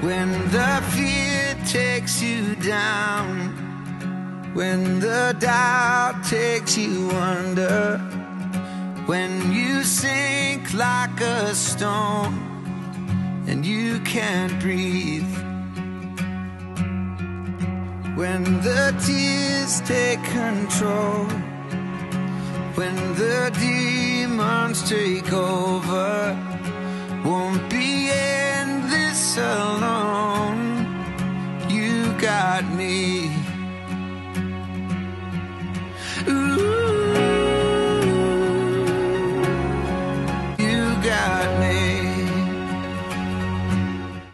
When the fear takes you down, when the doubt takes you under, when you sink like a stone and you can't breathe. When the tears take control, when the demons take over, won't be at me. Ooh, you got.